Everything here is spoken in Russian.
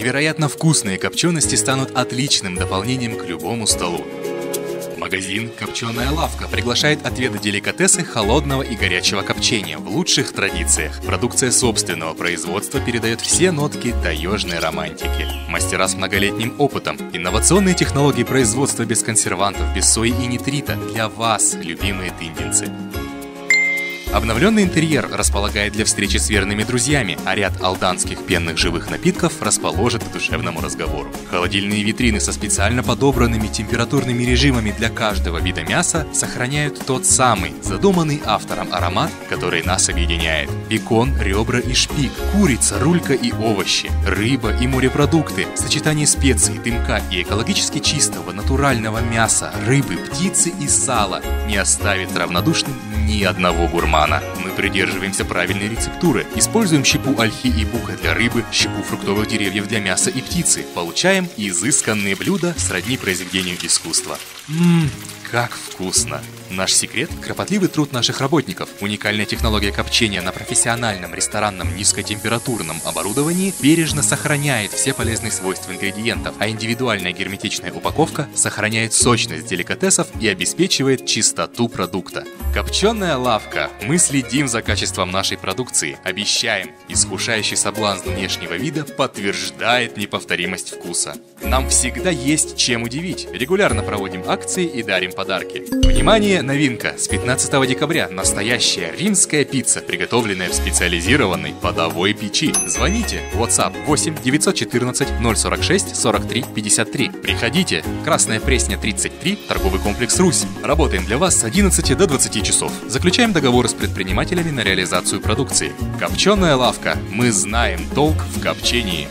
Невероятно вкусные копчености станут отличным дополнением к любому столу. Магазин «Копченая лавка» приглашает отведать деликатесы холодного и горячего копчения в лучших традициях. Продукция собственного производства передает все нотки таежной романтики. Мастера с многолетним опытом, инновационные технологии производства без консервантов, без сои и нитрита для вас, любимые тындинцы. Обновленный интерьер располагает для встречи с верными друзьями, а ряд алданских пенных живых напитков расположит к душевному разговору. Холодильные витрины со специально подобранными температурными режимами для каждого вида мяса сохраняют тот самый, задуманный автором аромат, который нас объединяет. Бекон, ребра и шпик, курица, рулька и овощи, рыба и морепродукты, сочетание специй, дымка и экологически чистого натурального мяса, рыбы, птицы и сала не оставит равнодушным ни одного гурмана. Мы придерживаемся правильной рецептуры. Используем щепу ольхи и бука для рыбы, щепу фруктовых деревьев для мяса и птицы. Получаем изысканные блюда сродни произведению искусства. Ммм, как вкусно! Наш секрет – кропотливый труд наших работников. Уникальная технология копчения на профессиональном ресторанном низкотемпературном оборудовании бережно сохраняет все полезные свойства ингредиентов, а индивидуальная герметичная упаковка сохраняет сочность деликатесов и обеспечивает чистоту продукта. Копченая лавка. Мы следим за качеством нашей продукции. Обещаем, искушающий соблазн внешнего вида подтверждает неповторимость вкуса. Нам всегда есть чем удивить. Регулярно проводим акции и дарим подарки. Внимание, новинка! С 15 декабря настоящая римская пицца, приготовленная в специализированной подовой печи. Звоните. WhatsApp 8 914 046 43 53. Приходите. Красная Пресня 33, торговый комплекс Русь. Работаем для вас с 11 до 20 часов. Заключаем договоры с предпринимателями на реализацию продукции. Копченая лавка. Мы знаем толк в копчении.